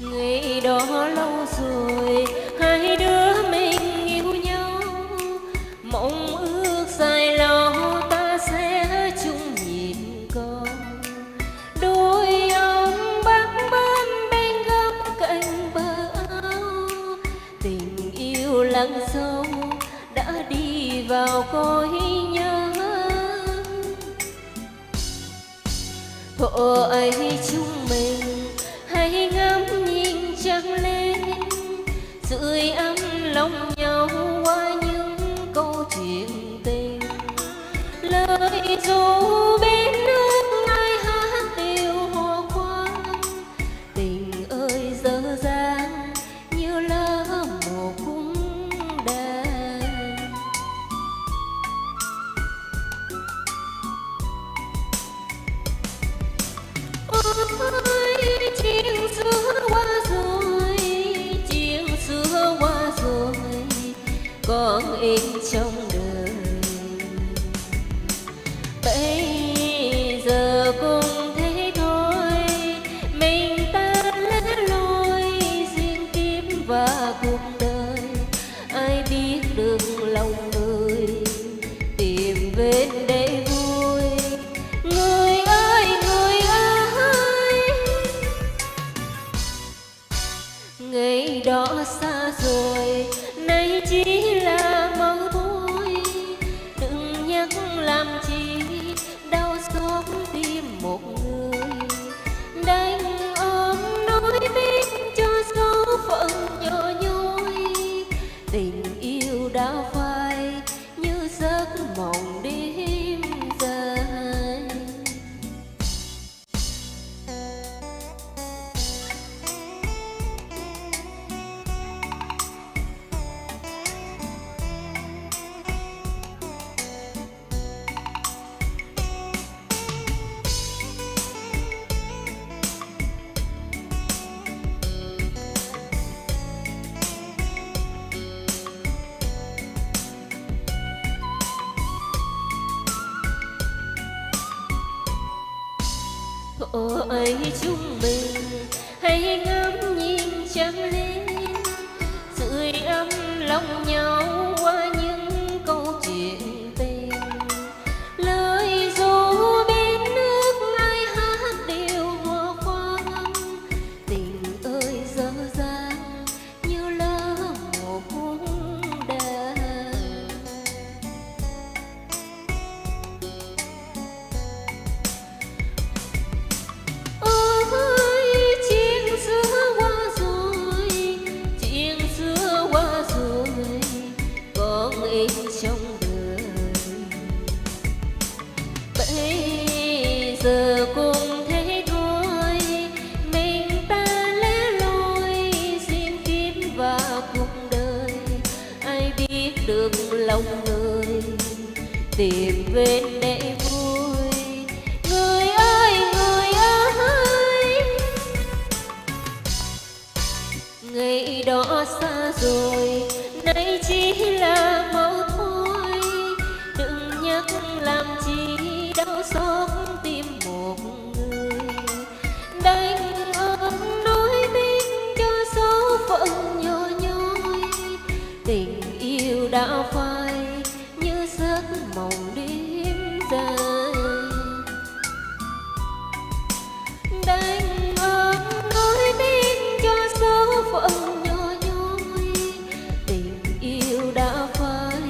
ngày đó lâu rồi, hai đứa mình yêu nhau. Mong ước dài lâu ta sẽ chung nhìn con. Đôi ông bác bên bên góc cạnh bờ áo tình yêu lặng sâu đã đi vào cõi nhớ thuở ấy chúng mình sưởi ấm lòng nhau qua những câu chuyện tình. Lời dù bên con em trong đời. Bây giờ cũng thế thôi, mình ta lẽ loi riêng kiếm và cuộc đời. Ai biết được lòng người, tìm về để vui. Người ơi người ơi! Ngày đó xa rồi, nay chỉ Thuở ấy chúng mình hãy ngắm nhìn trăng lên sưởi ấm lòng nhau. lòng người, tìm về để vui. Người ơi người ơi, ngày đó xa rồi, nay chỉ là máu thối tự nhau làm chi đau xót tim một người. Đánh ơi núi tinh cho số phận nhò nhoi. Tình yêu đã phai mộng đêm dài đành ơn nói tin cho số phận nhỏ nhoi, tình yêu đã phai.